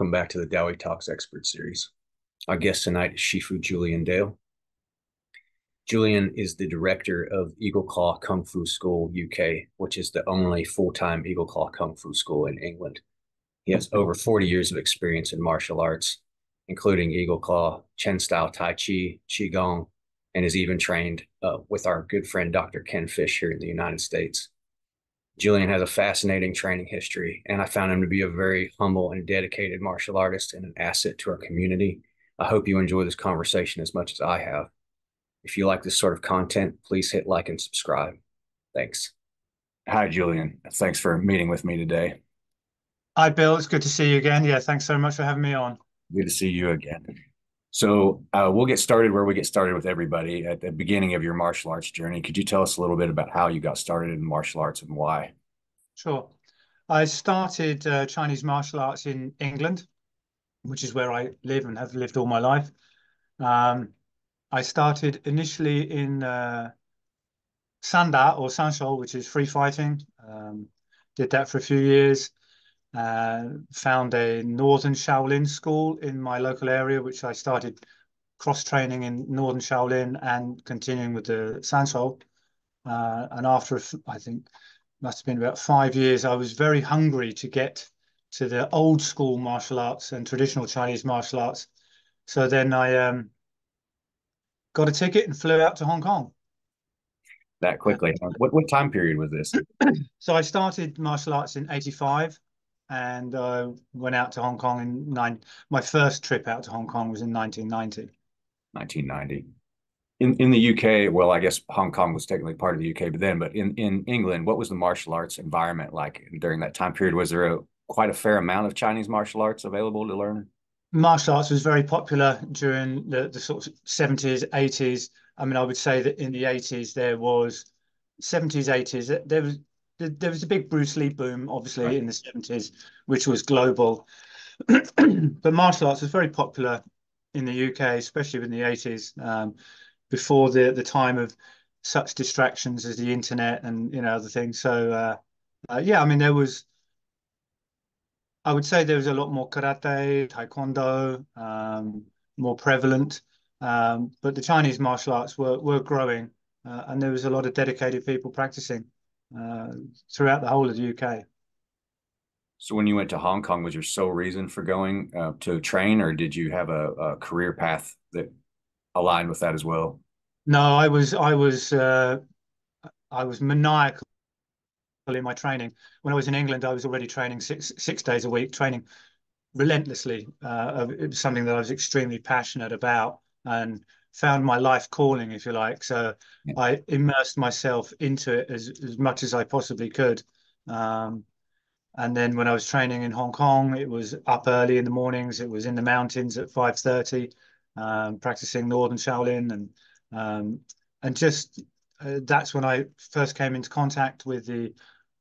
welcome back to the DAOI Talks Expert Series. Our guest tonight is Shifu Julian Dale. Julian is the director of Eagle Claw Kung Fu School UK, which is the only full-time Eagle Claw Kung Fu school in England. He has over 40 years of experience in martial arts, including Eagle Claw, Chen Style Tai Chi, Qigong, and is even trained uh, with our good friend Dr. Ken Fish here in the United States. Julian has a fascinating training history, and I found him to be a very humble and dedicated martial artist and an asset to our community. I hope you enjoy this conversation as much as I have. If you like this sort of content, please hit like and subscribe. Thanks. Hi, Julian. Thanks for meeting with me today. Hi, Bill. It's good to see you again. Yeah, thanks so much for having me on. Good to see you again. So uh, we'll get started where we get started with everybody at the beginning of your martial arts journey. Could you tell us a little bit about how you got started in martial arts and why? Sure. I started uh, Chinese martial arts in England, which is where I live and have lived all my life. Um, I started initially in uh, Sanda or Sanshou, which is free fighting. Um, did that for a few years. Uh, found a Northern Shaolin school in my local area, which I started cross training in Northern Shaolin and continuing with the Sanshou. Uh, and after, I think, must have been about five years, I was very hungry to get to the old school martial arts and traditional Chinese martial arts. So then I um, got a ticket and flew out to Hong Kong. That quickly. What what time period was this? so I started martial arts in '85 and uh, went out to Hong Kong in nine. My first trip out to Hong Kong was in 1990. 1990. In in the UK, well, I guess Hong Kong was technically part of the UK, but then, but in in England, what was the martial arts environment like during that time period? Was there a quite a fair amount of Chinese martial arts available to learn? Martial arts was very popular during the, the sort of 70s, 80s. I mean, I would say that in the 80s there was 70s, 80s. There was there was a big Bruce Lee boom, obviously, right. in the 70s, which was global. but martial arts was very popular in the UK, especially in the 80s, um, before the, the time of such distractions as the internet and you know other things. So uh, uh, yeah, I mean there was, I would say there was a lot more karate, taekwondo, um, more prevalent, um, but the Chinese martial arts were were growing, uh, and there was a lot of dedicated people practicing uh, throughout the whole of the UK. So when you went to Hong Kong, was your sole reason for going uh, to train, or did you have a, a, career path that aligned with that as well? No, I was I was uh, I was maniacal in my training. When I was in England, I was already training six six days a week, training relentlessly. Uh, it was something that I was extremely passionate about, and found my life calling, if you like. So yeah. I immersed myself into it as, as much as I possibly could. Um, and then when I was training in Hong Kong, it was up early in the mornings. It was in the mountains at five thirty, um, practicing Northern Shaolin, and um, and just uh, that's when I first came into contact with the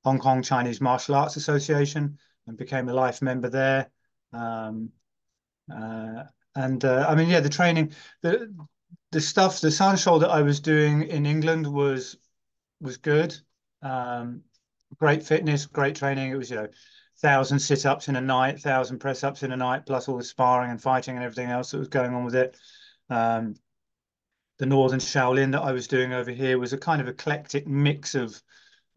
Hong Kong Chinese Martial Arts Association and became a life member there. Um, uh, and uh, I mean, yeah, the training, the the stuff, the Sanshou that I was doing in England was was good. Um, great fitness, great training. It was, you know, thousand sit-ups in a night, thousand press-ups in a night, plus all the sparring and fighting and everything else that was going on with it. Um, the Northern Shaolin that I was doing over here was a kind of eclectic mix of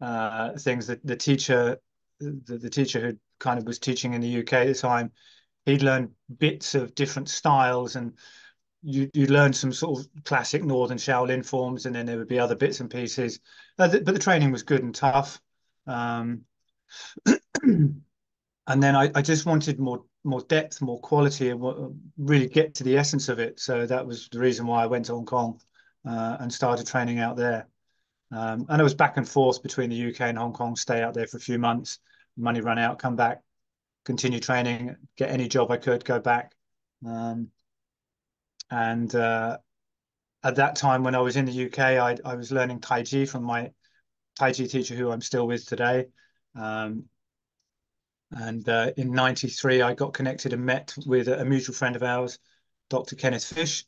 uh, things. That the teacher, the, the teacher who kind of was teaching in the UK at the time, he'd learned bits of different styles and you you learn some sort of classic Northern Shaolin forms, and then there would be other bits and pieces. Uh, but the training was good and tough. Um, and then I, I just wanted more more depth, more quality, and really get to the essence of it. So that was the reason why I went to Hong Kong uh, and started training out there. Um, and I was back and forth between the UK and Hong Kong, stay out there for a few months, money run out, come back, continue training, get any job I could, go back. Um, and uh, at that time, when I was in the UK, I, I was learning Tai Chi from my Tai Chi teacher, who I'm still with today. Um, and uh, in '93, I got connected and met with a, mutual friend of ours, Dr. Kenneth Fish,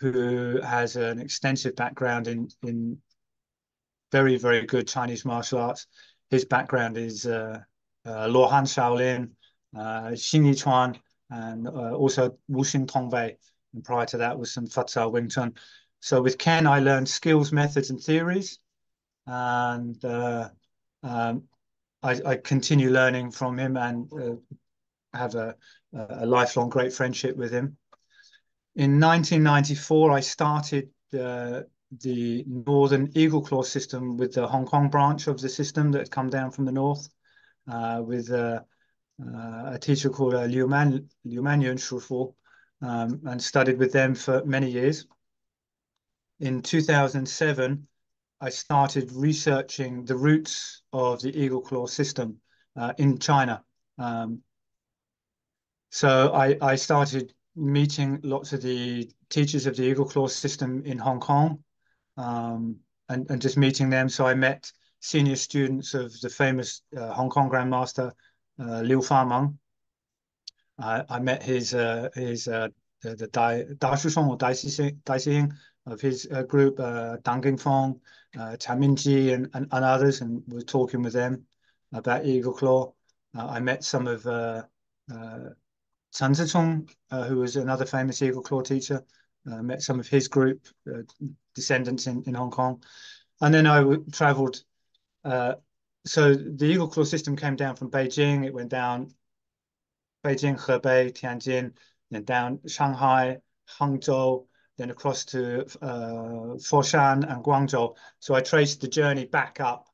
who has an extensive background in in very very good Chinese martial arts. His background is uh, uh, Shaolin, uh, Chuan, and uh, also Wuxing Tongbei. And prior to that was some Fatsao Wing Chun. So with Ken, I learned skills, methods, and theories. And uh, um, I, I, continue learning from him and uh, have a, a lifelong great friendship with him. In 1994, I started uh, the Northern Eagle Claw system with the Hong Kong branch of the system that had come down from the north uh, with uh, uh a teacher called Liu, Man, Liu Man Yun Shufu um, and studied with them for many years. In 2007, I started researching the roots of the Eagle Claw system uh, in China. Um, so I, I started meeting lots of the teachers of the Eagle Claw system in Hong Kong um, and, and just meeting them. So I met senior students of the famous uh, Hong Kong Grandmaster uh, Liu Fameng. I, I met his uh, his uh, the, the Dai Da Shusong or Dai Xixing of his uh, group, uh, Dang Gingfeng, uh, Chan Mingji, and, and, and others, and was talking with them about Eagle Claw. Uh, I met some of uh, uh, uh, who was another famous Eagle Claw teacher. Uh, met some of his group uh, descendants in, in Hong Kong. And then I traveled. So the Eagle Claw system came down from Beijing. It went down Beijing, Hebei, Tianjin, then down Shanghai, Hangzhou, then across to uh, Foshan and Guangzhou. So I traced the journey back up.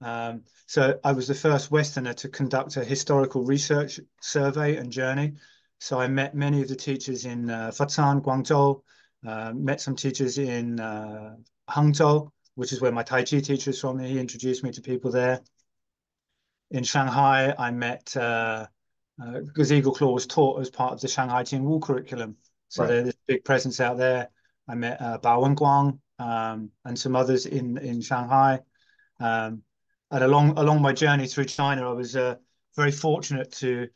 Um, so I was the first Westerner to conduct a historical research survey and journey. So I met many of the teachers in uh, Guangzhou, uh, met some teachers in uh, Hangzhou, which is where my Tai Chi teacher is from. He introduced me to people there. In Shanghai, I met, uh, because uh, Eagle Claw was taught as part of the Shanghai Jingwu curriculum. So right. there's a big presence out there. I met uh, Bao Wenguang um, and some others in, in Shanghai. Um, and along along my journey through China, I was uh, very fortunate to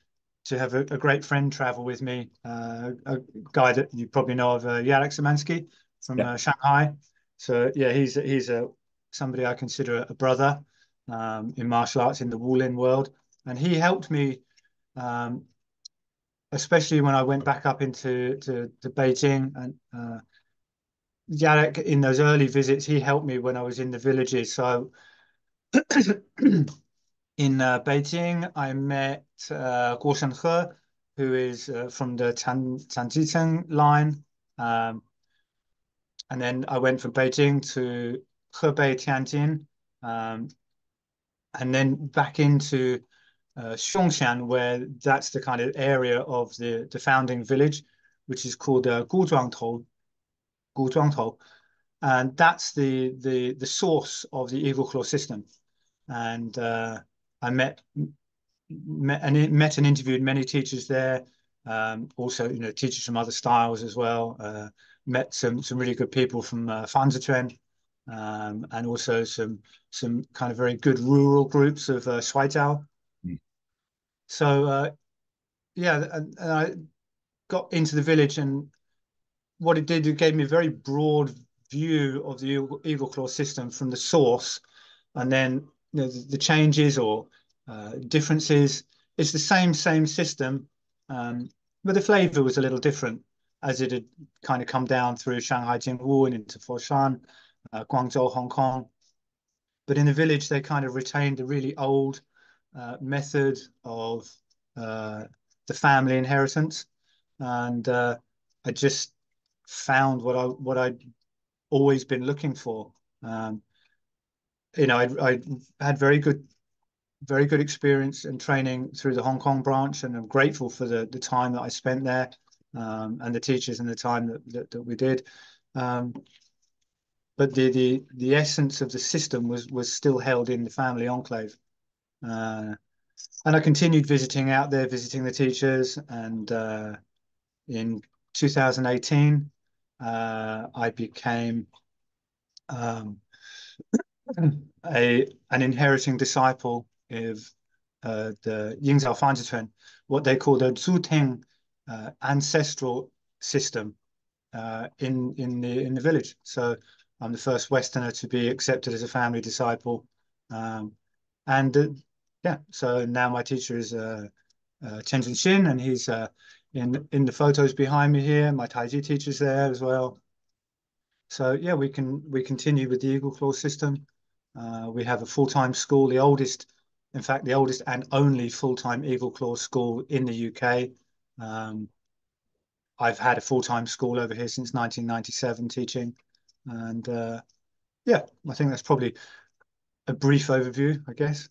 to have a, a, great friend travel with me, uh, a guy that you probably know of, uh, Jarek Szymanski from yeah. uh, Shanghai. So yeah, he's he's a somebody I consider a brother um, in martial arts in the Wulin world, and he helped me, um, especially when I went back up into to, to Beijing and. Uh, Jarek, in those early visits, he helped me when I was in the villages. So in uh, Beijing, I met uh, Guo Shenhe, who is uh, from the Chanjiteng line. Um, and then I went from Beijing to Hebei, Tianjin, um, and then back into uh, where that's the kind of area of the, the founding village, which is called uh, Guzhuangtou, Guzhuangtou. And that's the, the, the source of the Eagle Claw system. And uh, I met met and met and interviewed many teachers there. Um, also, you know, teachers from other styles as well. Uh, met some some really good people from uh, um, and also some some kind of very good rural groups of uh. So uh, yeah, and, and, I got into the village, and what it did, it gave me a very broad view of the Eagle, Claw system from the source, and then you know, the, the changes or uh, differences. It's the same same system, um, but the flavor was a little different as it had kind of come down through Shanghai Jingwu and into Foshan, uh, Guangzhou, Hong Kong. But in the village, they kind of retained the really old uh, method of uh, the family inheritance, and uh, I just found what I what I'd always been looking for. Um, you know, I I had very good very good experience and training through the Hong Kong branch, and I'm grateful for the the time that I spent there um, and the teachers and the time that that, that we did. Um, but the the the essence of the system was was still held in the family enclave, and I continued visiting out there, visiting the teachers, and uh, in 2018, uh, I became um, a an inheriting disciple of uh, the Yingzhao Fanzitren, what they call the Zuteng uh, ancestral system uh, in in the in the village. So I'm the first Westerner to be accepted as a family disciple, um, and uh, yeah. So now my teacher is uh, uh, Chen Xin, and he's uh, in in the photos behind me here. My Taiji teacher's there as well. So yeah, we can we continue with the Eagle Claw system. Uh, we have a full-time school, the oldest, in fact, the oldest and only full-time Eagle Claw school in the UK. Um, I've had a full-time school over here since 1997 teaching, and uh, yeah, I think that's probably a brief overview, I guess.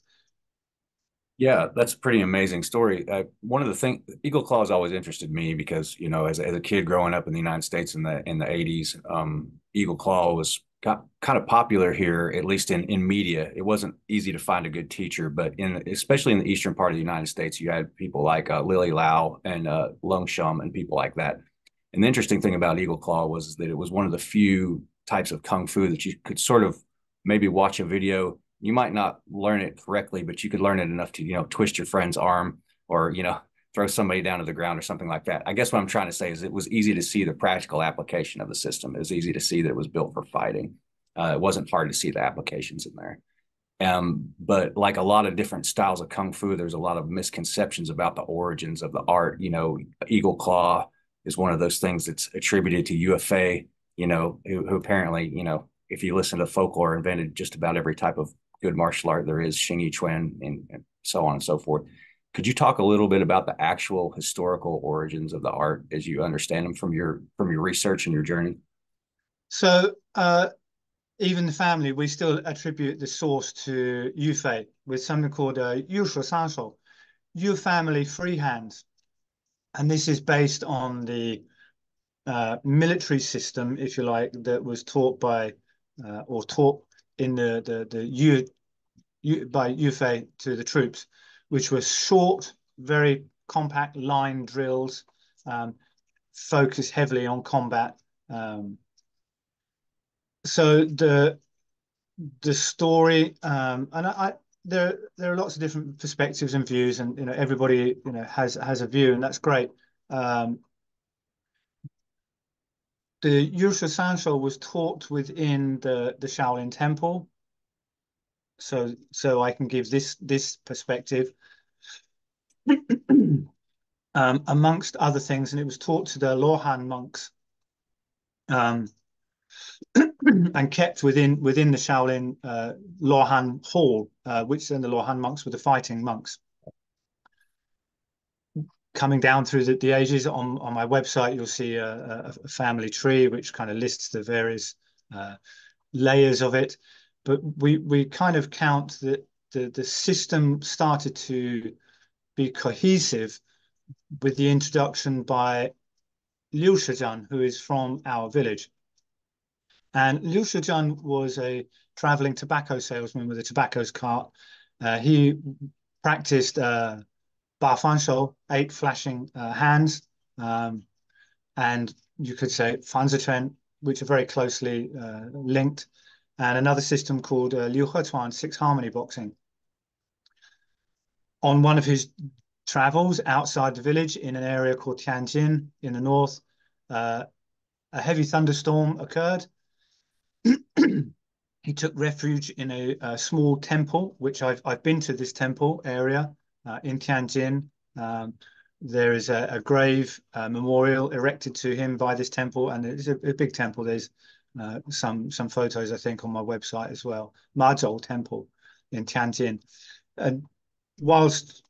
Yeah, that's a pretty amazing story. Uh, one of the things, Eagle Claw has always interested me because you know, as, as a kid growing up in the United States in the in the eighties, um, Eagle Claw was got kind of popular here, at least in in media. It wasn't easy to find a good teacher, but in especially in the eastern part of the United States, you had people like uh, Lily Lau and uh, Leung Shum and people like that. And the interesting thing about Eagle Claw was that it was one of the few types of kung fu that you could sort of maybe watch a video you might not learn it correctly, but you could learn it enough to, you know, twist your friend's arm or, you know, throw somebody down to the ground or something like that. I guess what I'm trying to say is it was easy to see the practical application of the system. It was easy to see that it was built for fighting. Uh, it wasn't hard to see the applications in there. Um, but like a lot of different styles of kung fu, there's a lot of misconceptions about the origins of the art. You know, Eagle Claw is one of those things that's attributed to Yue Fei, you know, who, who apparently, you know, if you listen to folklore, invented just about every type of good martial art there is, Xing Yi Quan, and, and so on and so forth. Could you talk a little bit about the actual historical origins of the art as you understand them from your from your research and your journey? So uh, even the family, we still attribute the source to Yue Fei with something called uh, Yu Shu Sanshou, Yu family freehands. And this is based on the uh, military system, if you like, that was taught by uh, or taught in the the the Yu, Yu by Fei to the troops, which were short, very compact line drills, um, focused heavily on combat. Um, so the the story, um, and I, I, there there are lots of different perspectives and views, and you know everybody you know has has a view, and that's great. Um, the Yusha Sanshou was taught within the, the Shaolin Temple. So, so I can give this this perspective. um, amongst other things, and it was taught to the Luohan monks, um, and kept within within the Shaolin uh, Luohan Hall, uh, which then the Luohan monks were the fighting monks coming down through the, the ages on, on my website, you'll see a, a, family tree, which kind of lists the various uh, layers of it. But we, we kind of count that the, the system started to be cohesive with the introduction by Liu Shizhan, who is from our village. And Liu Shizhan was a traveling tobacco salesman with a tobacco's cart. Uh, he practiced uh, Ba Fan eight flashing uh, hands, um, and you could say Fanzi which are very closely uh, linked, and another system called uh, Liu Hechuan, six harmony boxing. On one of his travels outside the village in an area called Tianjin in the north, uh, a heavy thunderstorm occurred. he took refuge in a, a, small temple, which I've, I've been to this temple area in Tianjin. Um, there is a, a grave uh, memorial erected to him by this temple, and it's a, a big temple. There's uh, some some photos I think on my website as well. Mazhou Temple in Tianjin, and whilst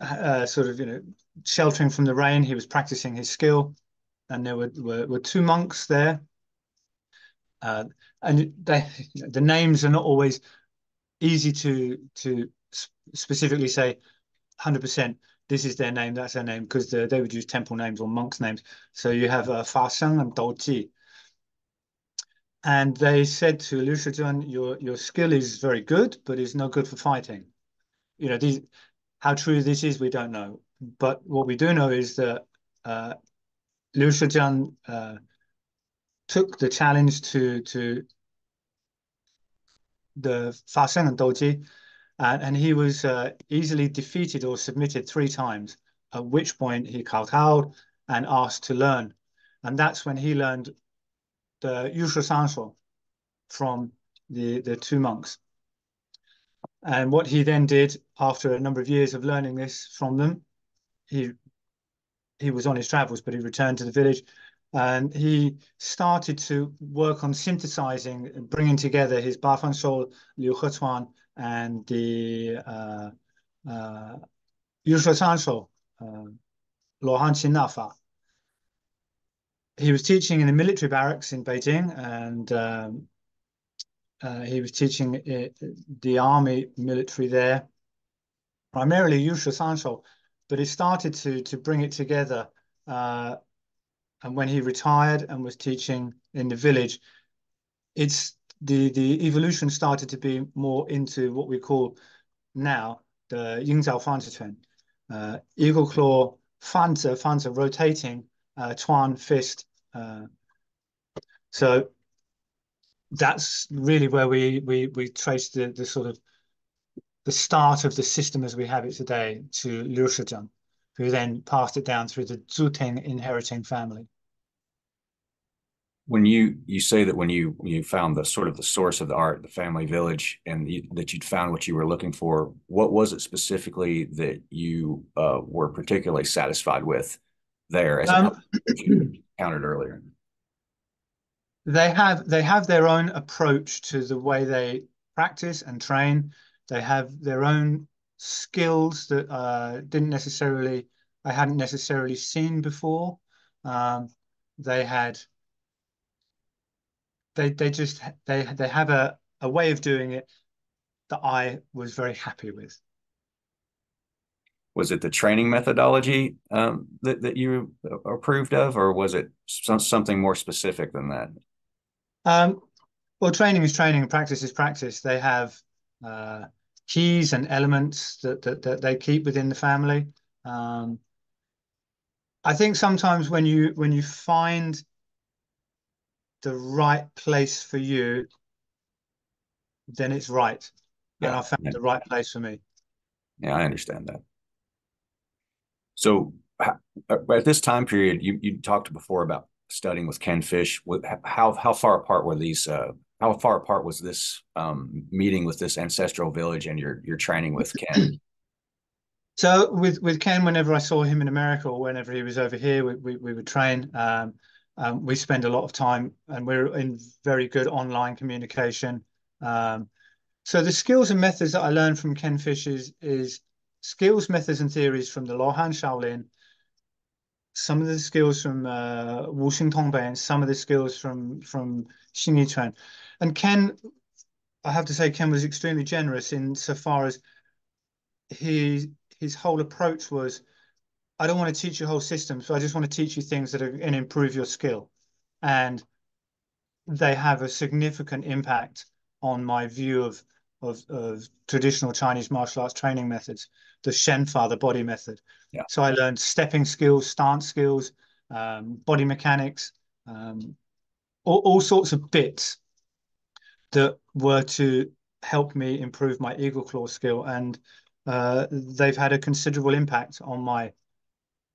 uh, sort of you know sheltering from the rain, he was practicing his skill, and there were were, were two monks there, uh, and they the names are not always easy to to specifically say 100% this is their name, that's their name, because they would use temple names or monks' names. So you have uh, Fa Sheng and Dou Ji. And they said to Liu Shizhan, your, your skill is very good, but it's no good for fighting. You know, these, how true this is, we don't know. But what we do know is that uh, Liu uh, took the challenge to, to the Fa Sheng and Dou Ji and, and he was uh, easily defeated or submitted three times, at which point he kowtowed and asked to learn. And that's when he learned the Yushu Sanshou from the, the two monks. And what he then did after a number of years of learning this from them, he he was on his travels, but he returned to the village and he started to work on synthesizing and bringing together his Bafan Shou, Liu Hechuan, and the uh, uh, Yu Shou, uh. He was teaching in the military barracks in Beijing, and um, uh, he was teaching it, the army military there, primarily Yu Shou, but he started to to bring it together uh, and when he retired and was teaching in the village, it's the the evolution started to be more into what we call now the Yingzhao Fanzi uh, eagle claw, Fanzi, Fanzi rotating, uh, Tuan fist. Uh, so that's really where we we we trace the the sort of the start of the system as we have it today to Liu Shizhan, who then passed it down through the Zuteng inheriting family when you you say that when you you found the sort of the source of the art the family village and you, that you'd found what you were looking for what was it specifically that you uh, were particularly satisfied with there as um, counted earlier? They have they have their own approach to the way they practice and train. They have their own skills that uh, didn't necessarily i hadn't necessarily seen before. Um, they had they they just they they have a a way of doing it that I was very happy with. Was it the training methodology um, that that you approved of, or was it some, something more specific than that? Um, well, training is training, and practice is practice. They have uh, keys and elements that, that that they keep within the family. Um, I think sometimes when you when you find the right place for you, then it's right. Yeah, and I found yeah. the right place for me. Yeah, I understand that. So uh, at this time period, you, you talked before about studying with Ken Fish. How how far apart were these? Uh, how far apart was this um, meeting with this ancestral village and your your training with Ken? So with with Ken, whenever I saw him in America or whenever he was over here, we we, we would train. Um, um, we spend a lot of time and we're in very good online communication. Um, so the skills and methods that I learned from Ken Fish is, is skills, methods, and theories from the Luohan Shaolin, some of the skills from uh, Wuxing Tongbei, and some of the skills from from Xing Yichuan. And Ken, I have to say, Ken was extremely generous in so far as he his whole approach was I don't want to teach you whole systems, so I just want to teach you things that are to improve your skill. And they have a significant impact on my view of, of, of traditional Chinese martial arts training methods, the Shenfa, the body method. Yeah. So I learned stepping skills, stance skills, um, body mechanics, um, all, all sorts of bits that were to help me improve my eagle claw skill. And uh, they've had a considerable impact on my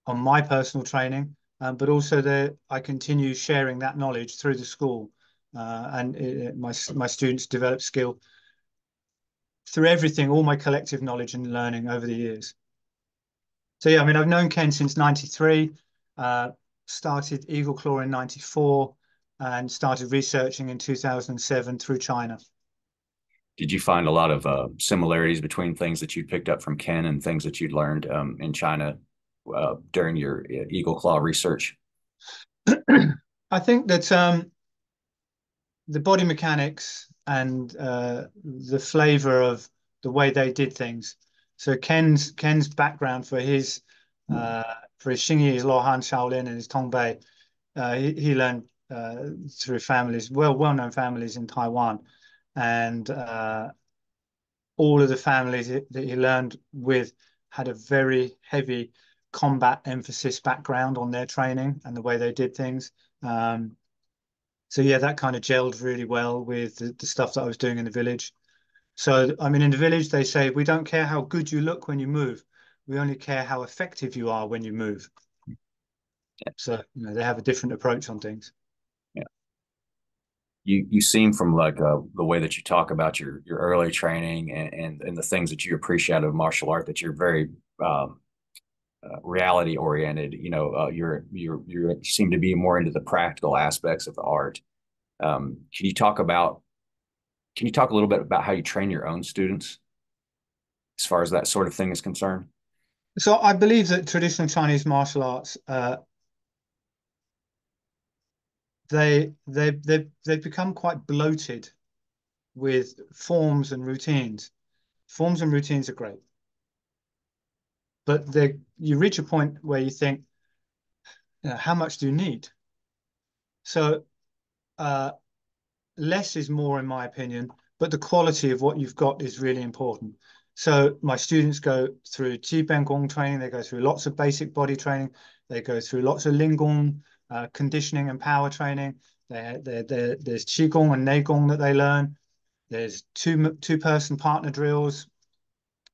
on my personal training, um, but also that I continue sharing that knowledge through the school, uh, and it, my my students develop skill through everything, all my collective knowledge and learning over the years. So yeah, I mean, I've known Ken since '93. Uh, started Eagle Claw in '94, and started researching in 2007 through China. Did you find a lot of uh, similarities between things that you'd picked up from Ken and things that you'd learned um, in China uh, during your uh, Eagle Claw research? I think that um, the body mechanics and uh, the flavor of the way they did things. So Ken's Ken's background for his uh, for his Xingyi, his Luohan Shaolin, and his Tongbei, uh, he, he learned uh, through families, well well known families in Taiwan, and uh, all of the families that he learned with had a very heavy combat emphasis background on their training and the way they did things. Um, so yeah, that kind of gelled really well with the, the, stuff that I was doing in the village. So I mean, in the village, they say we don't care how good you look when you move, we only care how effective you are when you move. Yeah. So you know, they have a different approach on things. Yeah. You you seem from like uh, the way that you talk about your your early training and, and and the things that you appreciate of martial art that you're very um, uh, reality oriented. You know, uh, you're you're you seem to be more into the practical aspects of the art. Um, can you talk about? Can you talk a little bit about how you train your own students, as far as that sort of thing is concerned? So I believe that traditional Chinese martial arts, uh, they they they they've become quite bloated with forms and routines. Forms and routines are great, but you reach a point where you think, you know, how much do you need? So uh, less is more, in my opinion, but the quality of what you've got is really important. So my students go through Qi Ben Gong training, they go through lots of basic body training, they go through lots of Lingong uh, conditioning and power training. They, they, they, there's Qigong and Neigong that they learn. There's two two person partner drills,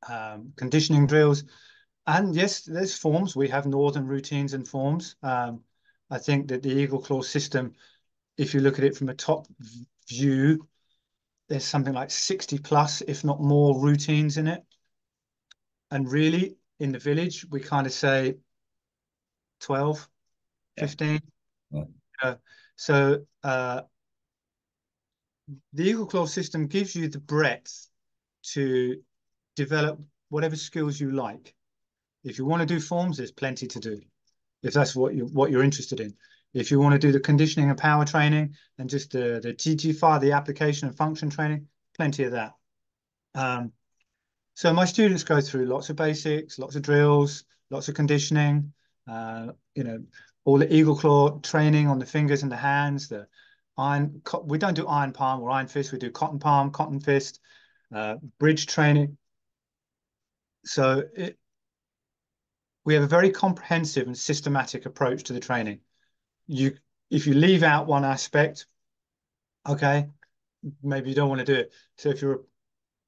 um, conditioning drills, and yes, there's forms. We have northern routines and forms. Um, I think that the Eagle Claw system, if you look at it from a top view, there's something like 60 plus, if not more, routines in it. And really, in the village, we kind of say 12, 15. Yeah. Uh, so uh, the Eagle Claw system gives you the breadth to develop whatever skills you like. If you want to do forms, there's plenty to do. If that's what you what you're interested in. If you want to do the conditioning and power training and just the the GT5, the application and function training, plenty of that. Um, so my students go through lots of basics, lots of drills, lots of conditioning. Uh, you know, all the eagle claw training on the fingers and the hands. The iron. We don't do iron palm or iron fist. We do cotton palm, cotton fist, uh, bridge training. So it, we have a very comprehensive and systematic approach to the training. You, if you leave out one aspect, okay, maybe you don't want to do it. So if you're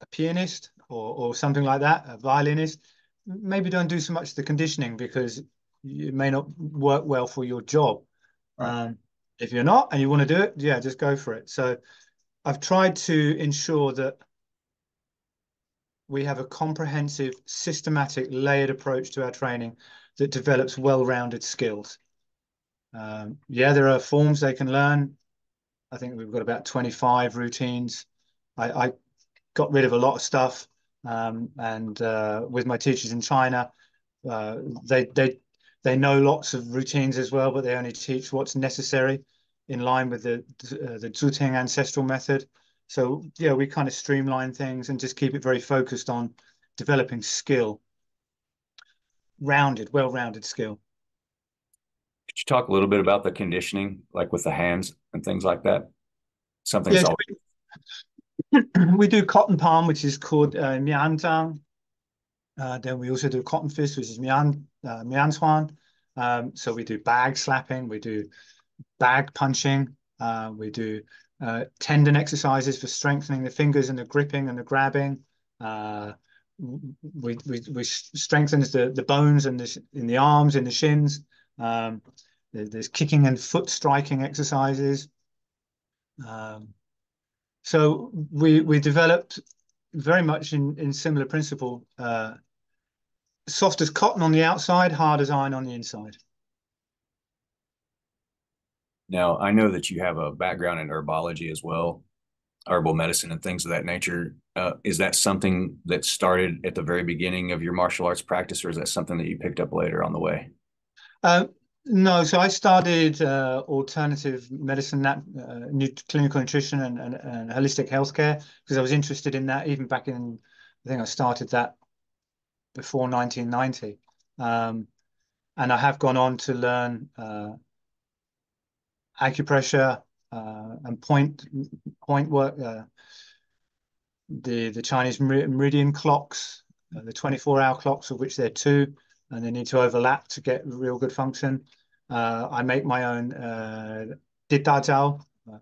a pianist or or something like that, a violinist, maybe don't do so much the conditioning because it may not work well for your job. Right. Um, if you're not and you want to do it, yeah, just go for it. So I've tried to ensure that we have a comprehensive, systematic, layered approach to our training that develops well-rounded skills. Um, yeah, there are forms they can learn. I think we've got about 25 routines. I, I got rid of a lot of stuff. Um, and uh, with my teachers in China, uh, they they they know lots of routines as well, but they only teach what's necessary in line with the uh, the Zuteng ancestral method. So yeah, we kind of streamline things and just keep it very focused on developing skill, rounded, well-rounded skill. Could you talk a little bit about the conditioning, like with the hands and things like that? Something yeah, we, we, do cotton palm, which is called uh, mianzhang. Uh, then we also do cotton fist, which is mian uh, mianchuan. Um, so we do bag slapping, we do bag punching, uh, we do uh, tendon exercises for strengthening the fingers and the gripping and the grabbing. Uh, we, we, we strengthens the, the bones and the, in the arms, in the shins. Um, there's kicking and foot striking exercises. Um, so we we developed very much in, in similar principle, uh, soft as cotton on the outside, hard as iron on the inside. Now, I know that you have a background in herbology as well, herbal medicine and things of that nature. Uh, is that something that started at the very beginning of your martial arts practice, or is that something that you picked up later on the way? Uh, no, so I started uh, alternative medicine, uh, clinical nutrition, and, and, and holistic healthcare because I was interested in that even back in. I think I started that before 1990, um, and I have gone on to learn uh, acupressure uh, and point point work. Uh, the the Chinese meridian clocks, uh, the 24 hour clocks, of which there are two, and they need to overlap to get real good function. I make my own uh, Dit Da Jow, uh,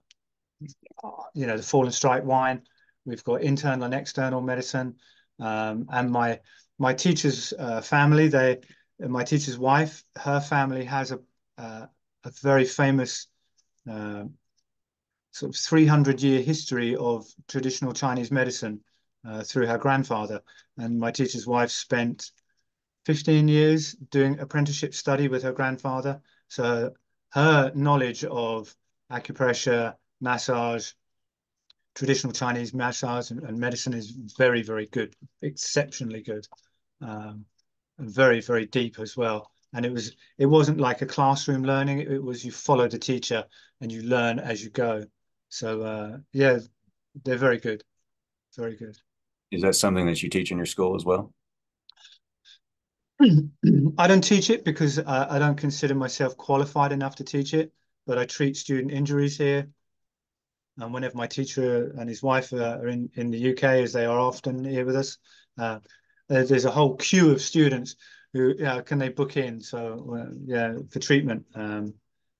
you know, the fall and strike wine. We've got internal and external medicine. Um, and my my teacher's uh, family, they, my teacher's wife, her family has a uh, a very famous sort of 300 year history of traditional Chinese medicine uh, through her grandfather. And my teacher's wife spent 15 years doing apprenticeship study with her grandfather. So her knowledge of acupressure, massage, traditional Chinese massage and, and medicine is very, very good, exceptionally good, um, and very, very deep as well. And it was it wasn't like a classroom learning; it, was you follow the teacher and you learn as you go. So uh, yeah, they're very good, very good. Is that something that you teach in your school as well? I don't teach it because I, I don't consider myself qualified enough to teach it, but I treat student injuries here. And whenever my teacher and his wife are in, in the UK, as they are often here with us, uh, there's a whole queue of students who, yeah, can they book in? So, uh, yeah, for treatment. Um,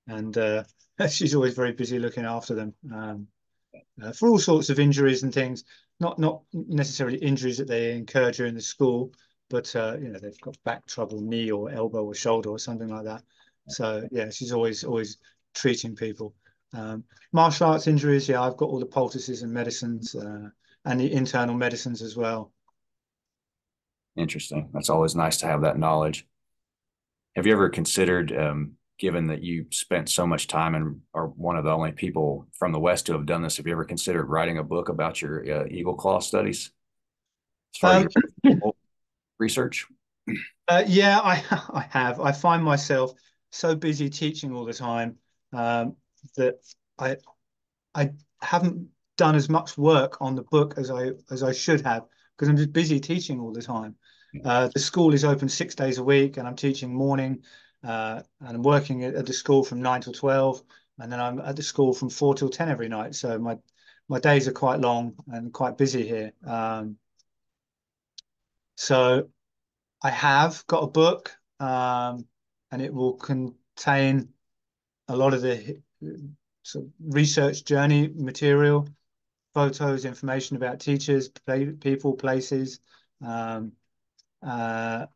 and uh, she's always very busy looking after them um, uh, for all sorts of injuries and things. Not not necessarily injuries that they incur during the school, but uh, you know they've got back trouble, knee or elbow or shoulder or something like that. So yeah, she's always always treating people. Um, martial arts injuries, yeah, I've got all the poultices and medicines uh, and the internal medicines as well. Interesting. That's always nice to have that knowledge. Have you ever considered, um, given that you spent so much time and are one of the only people from the West to have done this, have you ever considered writing a book about your uh, Eagle Claw studies? As far um, as your research? Uh, yeah, I I have. I find myself so busy teaching all the time um, that I I haven't done as much work on the book as I as I should have because I'm just busy teaching all the time. Uh, the school is open six days a week, and I'm teaching morning, uh, and I'm working at, the school from nine till twelve, and then I'm at the school from four till ten every night. So my my days are quite long and quite busy here. Um, so I have got a book, um, and it will contain a lot of the research journey material, photos, information about teachers, people, places. Um, uh,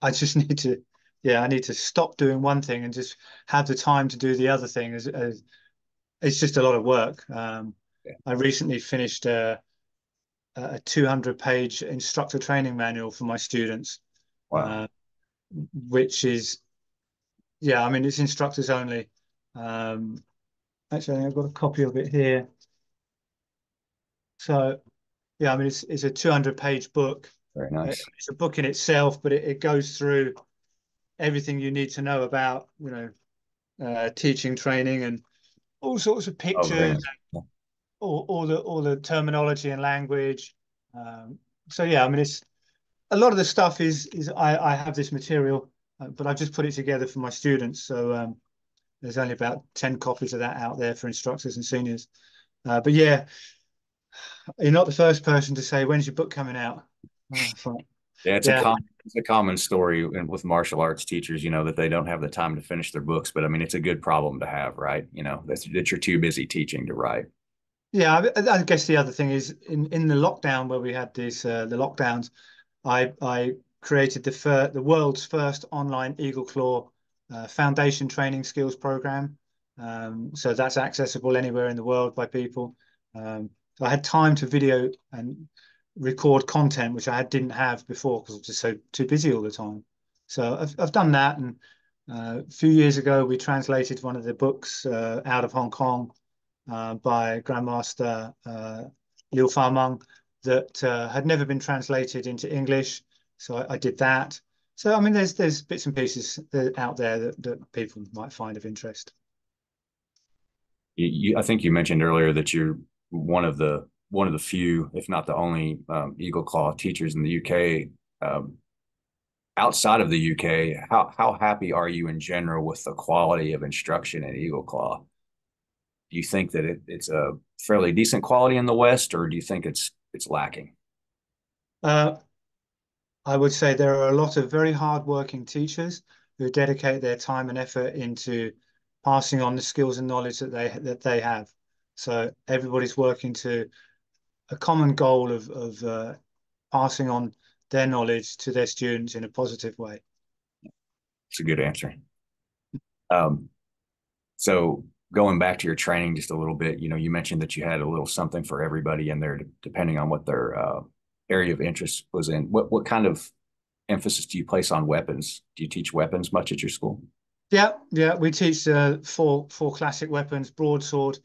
I just need to, yeah, I need to stop doing one thing and just have the time to do the other thing. As, as it's just a lot of work. Um, yeah. I recently finished a, a 200 page instructor training manual for my students. Wow. Uh, which is, yeah, I mean, it's instructors only. Um, actually, I've got a copy of it here. So, yeah, I mean, it's, it's a 200 page book. Very nice. It's a book in itself, but it, it goes through everything you need to know about, you know, uh, teaching, training, and all sorts of oh, pictures, oh, all, all the all the terminology and language. Um, so yeah, I mean, it's a lot of the stuff is is I, I have this material, uh, but I've just put it together for my students. So um, there's only about 10 copies of that out there for instructors and seniors. Uh, but yeah, you're not the first person to say, when's your book coming out? Oh, yeah, it's yeah. a common it's a common story with martial arts teachers, you know, that they don't have the time to finish their books. But I mean, it's a good problem to have, right? You know, that, that you're too busy teaching to write. Yeah, I, I, guess the other thing is in, in the lockdown where we had these uh, the lockdowns, I I created the fir- the world's first online Eagle Claw uh, foundation training skills program. Um, so that's accessible anywhere in the world by people. Um, so I had time to video and record content, which I didn't have before because I was just so too busy all the time. So I've, I've done that. And uh, a few years ago, we translated one of the books uh, out of Hong Kong uh, by Grandmaster uh, Liu Fameng that uh, had never been translated into English. So I, I did that. So I mean, there's there's bits and pieces out there that, that people might find of interest. You, I think you mentioned earlier that you're one of the one of the few, if not the only, um, Eagle Claw teachers in the UK. Um, outside of the UK, how how happy are you in general with the quality of instruction at Eagle Claw? Do you think that it, it's a fairly decent quality in the West, or do you think it's it's lacking? Uh, I would say there are a lot of very hardworking teachers who dedicate their time and effort into passing on the skills and knowledge that they that they have. So everybody's working to a common goal of of uh, passing on their knowledge to their students in a positive way. It's a good answer. Um, so going back to your training just a little bit, you know, you mentioned that you had a little something for everybody in there, depending on what their uh, area of interest was in. What what kind of emphasis do you place on weapons? Do you teach weapons much at your school? Yeah, yeah, we teach uh, four four classic weapons: broadsword,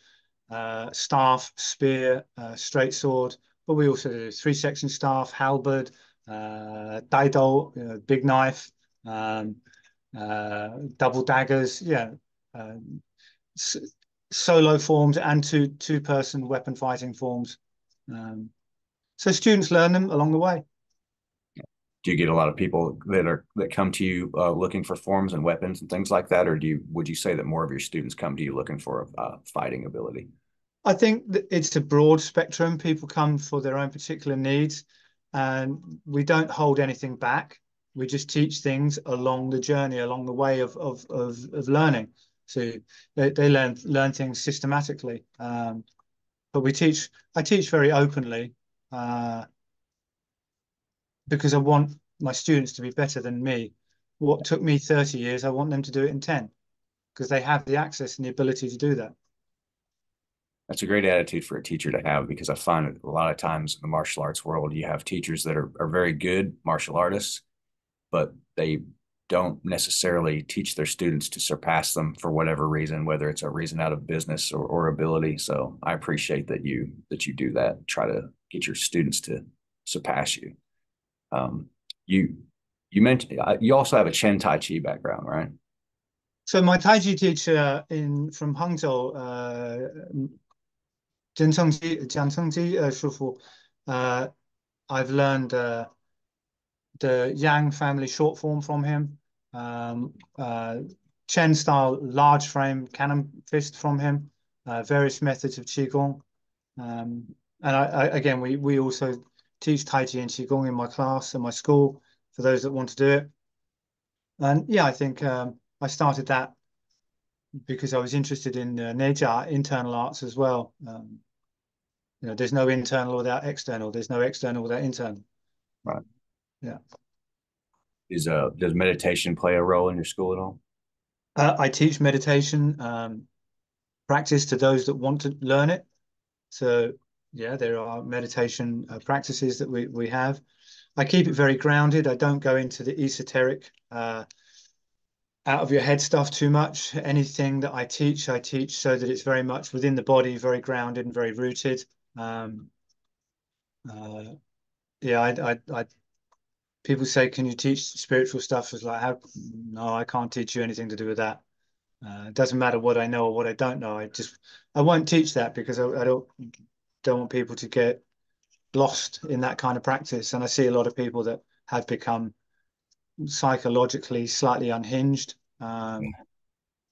uh, staff, spear, uh, straight sword. But we also do three section staff, halberd, uh, dadao, you know, big knife, um, uh, double daggers. Yeah, uh, solo forms and two two person weapon fighting forms. Um, so students learn them along the way. Do you get a lot of people that are that come to you uh, looking for forms and weapons and things like that, or do you would you say that more of your students come to you looking for a uh, fighting ability? I think it's a broad spectrum. People come for their own particular needs, and we don't hold anything back. We just teach things along the journey, along the way of of of, of learning. So they, they learn learn things systematically. Um, but we teach. I teach very openly uh, because I want my students to be better than me. What took me 30 years, I want them to do it in 10 because they have the access and the ability to do that. That's a great attitude for a teacher to have because I find a lot of times in the martial arts world, you have teachers that are, are very good martial artists, but they don't necessarily teach their students to surpass them for whatever reason, whether it's a reason out of business or, or ability. So I appreciate that you that you do that. Try to get your students to surpass you. Um, you you mentioned uh, you also have a Chen Tai Chi background, right? So my Tai Chi teacher in from Hangzhou, uh, Jiang Chengji uh, Shifu, uh, I've learned uh, the Yang family short form from him, um, uh, Chen style large frame cannon fist from him, uh, various methods of Qigong. Um, and I, I, again, we, we also teach Tai Chi and Qigong in my class and my school for those that want to do it. And yeah, I think um, I started that because I was interested in uh, Neijia internal arts as well. Um, you know, there's no internal without external. There's no external without internal. Right. Yeah. Is uh does meditation play a role in your school at all? Uh, I teach meditation um, practice to those that want to learn it. So yeah, there are meditation uh, practices that we we have. I keep it very grounded. I don't go into the esoteric, uh, out of your head stuff too much. Anything that I teach, I teach so that it's very much within the body, very grounded and very rooted. Um, uh, yeah, I, I, I, people say, can you teach spiritual stuff? It's like, how? No, I can't teach you anything to do with that. Uh, it doesn't matter what I know or what I don't know. I just, I won't teach that because I, I don't, don't want people to get lost in that kind of practice. And I see a lot of people that have become psychologically slightly unhinged. Um,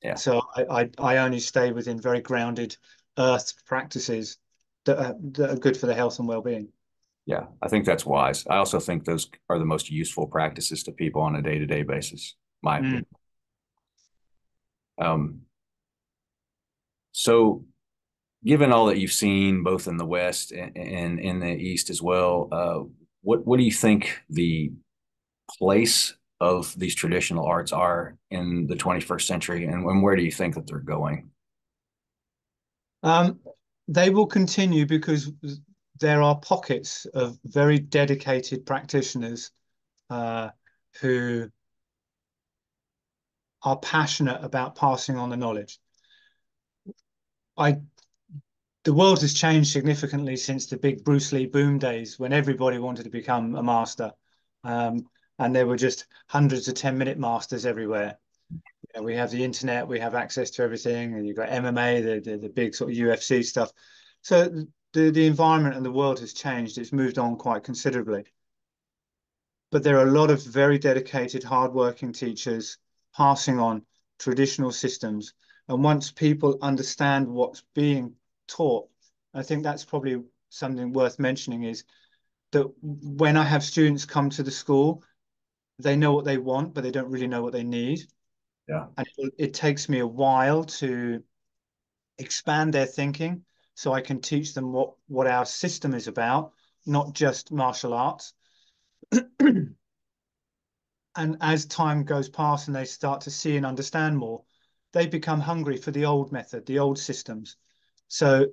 yeah. So I, I, I only stay within very grounded earth practices that are, that are good for the health and well-being. Yeah, I think that's wise. I also think those are the most useful practices to people on a day-to-day basis. My mm. opinion. Um. So given all that you've seen both in the West and, in the East as well, uh, what what do you think the place of these traditional arts are in the 21st century, and, and where do you think that they're going? Um, they will continue because there are pockets of very dedicated practitioners uh, who are passionate about passing on the knowledge. I the world has changed significantly since the big Bruce Lee boom days when everybody wanted to become a master. Um, and there were just hundreds of 10 minute masters everywhere. You know, we have the internet, we have access to everything, and you've got MMA, the, the, the big sort of UFC stuff. So the, the environment and the world has changed. It's moved on quite considerably. But there are a lot of very dedicated, hardworking teachers passing on traditional systems. And once people understand what's being taught. I think that's probably something worth mentioning is that when I have students come to the school, they know what they want, but they don't really know what they need. Yeah. And it, it takes me a while to expand their thinking so I can teach them what, what our system is about, not just martial arts. and as time goes past and they start to see and understand more, they become hungry for the old method, the old systems. So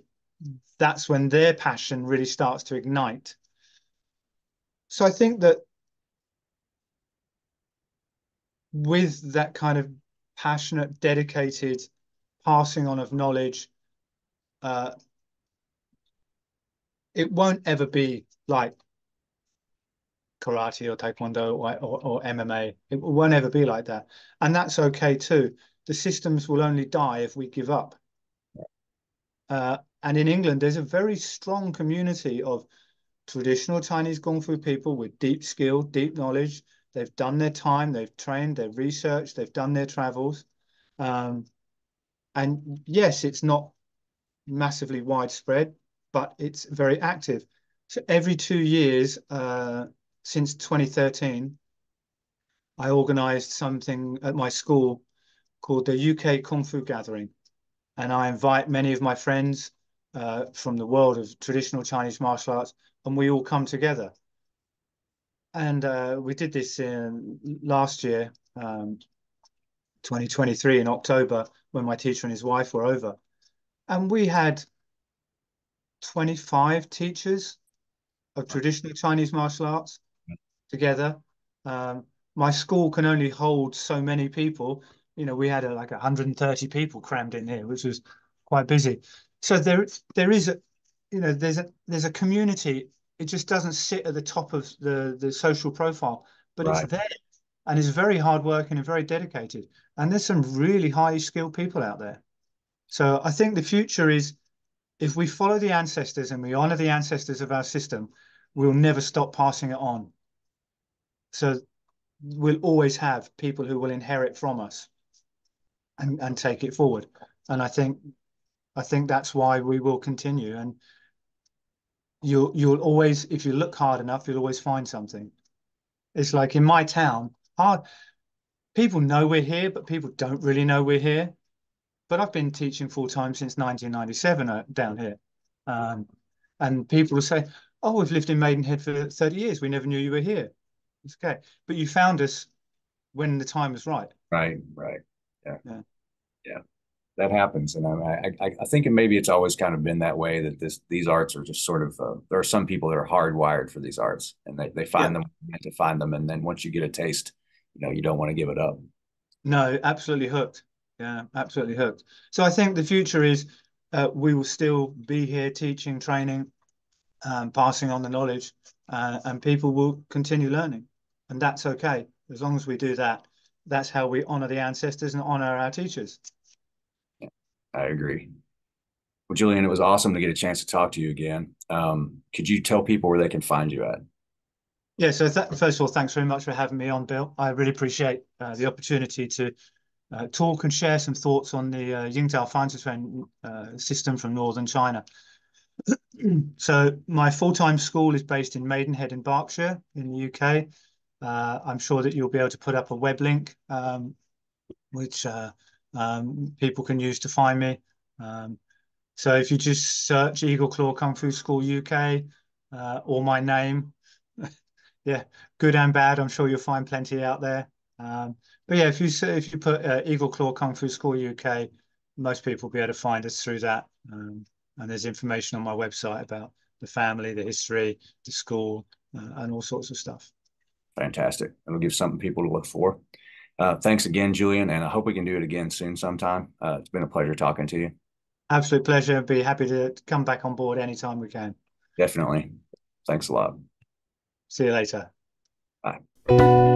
that's when their passion really starts to ignite. So I think that with that kind of passionate, dedicated passing on of knowledge, uh, it won't ever be like karate or taekwondo or, or, or, MMA. It won't ever be like that. And that's okay too. The systems will only die if we give up. Uh, and in England, there's a very strong community of traditional Chinese Kung Fu people with deep skill, deep knowledge. They've done their time, they've trained, they've researched, they've done their travels. Um, and yes, it's not massively widespread, but it's very active. So every two years, uh, since 2013, I organized something at my school called the UK Kung Fu Gathering. And I invite many of my friends uh, from the world of traditional Chinese martial arts, and we all come together. And uh, we did this in last year, um, 2023 in October, when my teacher and his wife were over. And we had 25 teachers of traditional Chinese martial arts together. Um, my school can only hold so many people. You know, we had a, like 130 people crammed in here, which was quite busy. So there, there is a, you know, there's a there's a community. It just doesn't sit at the top of the the social profile, but right. it's there, and it's very hardworking and very dedicated. And there's some really highly skilled people out there. So I think the future is if we follow the ancestors and we honor the ancestors of our system, we'll never stop passing it on. So we'll always have people who will inherit from us and, and take it forward. And I think I think that's why we will continue. And you'll you'll always, if you look hard enough, you'll always find something. It's like in my town, hard people know we're here, but people don't really know we're here. But I've been teaching full time since 1997 uh, down here. Um, and people will say, Oh, we've lived in Maidenhead for 30 years. We never knew you were here. It's okay. But you found us when the time was right. Right, right. Yeah. Yeah. yeah. That happens. And I, I, I think maybe it's always kind of been that way that this, these arts are just sort of, uh, there are some people that are hardwired for these arts and they, they find yeah. them to find them. And then once you get a taste, you know, you don't want to give it up. No, absolutely hooked. Yeah, absolutely hooked. So I think the future is uh, we will still be here teaching, training, um, passing on the knowledge, uh, and people will continue learning and that's okay as long as we do that. That's how we honor the ancestors and honor our teachers. I agree. Well, Julian, it was awesome to get a chance to talk to you again. Um, could you tell people where they can find you at? Yeah, so first of all, thanks very much for having me on, Bill. I really appreciate uh, the opportunity to uh, talk and share some thoughts on the uh, Fanzi uh, system from northern China. so my full-time school is based in Maidenhead in Berkshire in the UK. Uh, I'm sure that you'll be able to put up a web link, um, which uh, um, people can use to find me. Um, so if you just search Eagle Claw Kung Fu School UK uh, or my name, yeah, good and bad, I'm sure you'll find plenty out there. Um, but yeah, if you if you put uh, Eagle Claw Kung Fu School UK, most people will be able to find us through that. Um, and there's information on my website about the family, the history, the school, uh, and all sorts of stuff. Fantastic. It'll give something people to look for. Uh, thanks again, Julian, and I hope we can do it again soon sometime. Uh, it's been a pleasure talking to you. Absolute pleasure. Be happy to come back on board anytime we can. Definitely. Thanks a lot. See you later. Bye.